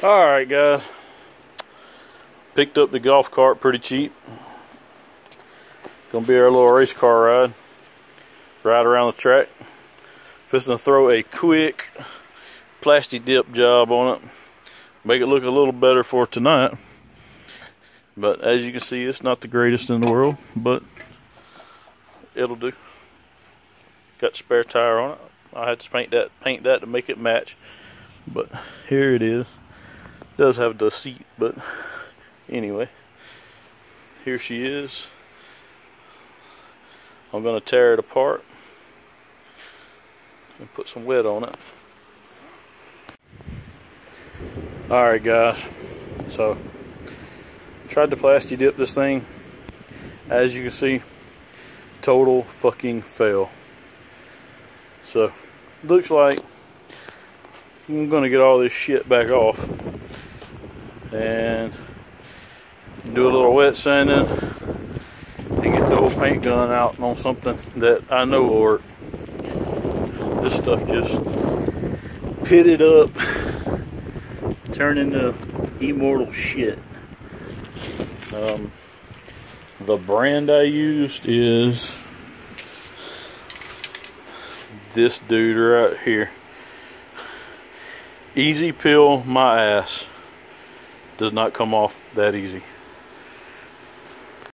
Alright guys, picked up the golf cart pretty cheap. Gonna be our little race car ride, ride around the track. Just gonna throw a quick Plasti Dip job on it, make it look a little better for tonight. But as you can see, it's not the greatest in the world, but it'll do. Got spare tire on it. I had to paint that paint that to make it match. But here it is does have the seat, but anyway, here she is. I'm going to tear it apart and put some wet on it. Alright guys, so tried to Plasti Dip this thing. As you can see, total fucking fail. So, looks like I'm going to get all this shit back off and do a little wet sanding and get the old paint gun out on something that I know will work. This stuff just pitted up, turn into immortal shit. Um, the brand I used is this dude right here. Easy peel my ass does not come off that easy.